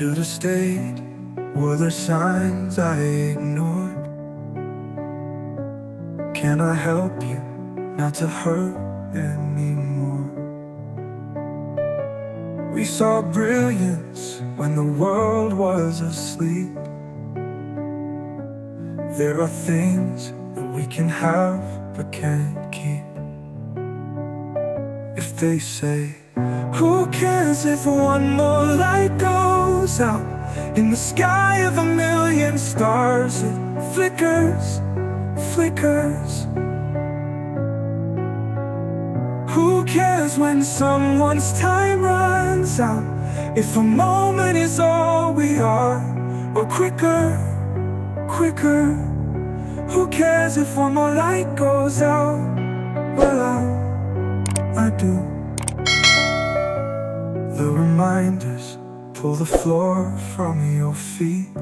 Should've stayed, were the signs I ignored. Can I help you not to hurt anymore? We saw brilliance when the world was asleep. There are things that we can have but can't keep. If they say, who cares if one more light goes out. In the sky of a million stars It flickers, flickers. Who cares when someone's time runs out? If a moment is all we are Or quicker, quicker. Who cares if one more light goes out? Well, I, I do. The reminders pull the floor from your feet.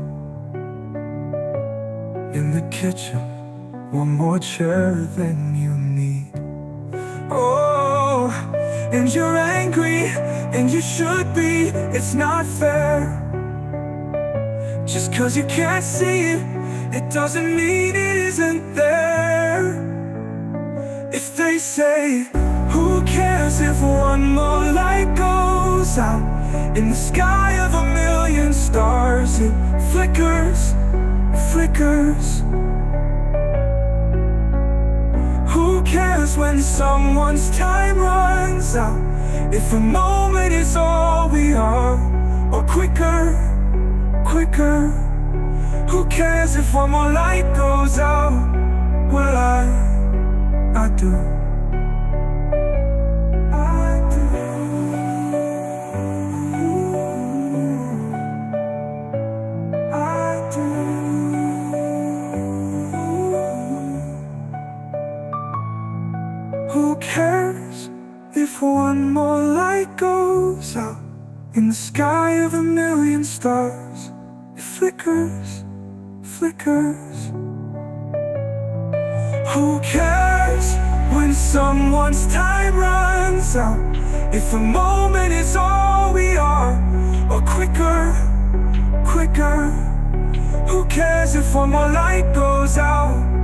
In the kitchen, one more chair than you need. Oh, and you're angry, and you should be. It's not fair. Just cause you can't see it It doesn't mean it isn't there. If they say, who cares if one more light goes out In the sky of a million stars. It flickers, flickers. Who cares when someone's time runs out? If a moment is all we are Or quicker, quicker. Who cares if one more light goes out? Well, I, I do cares if one more light goes out In the sky of a million stars? It flickers, flickers. Who cares when someone's time runs out? If a moment is all we are Or quicker, quicker. Who cares if one more light goes out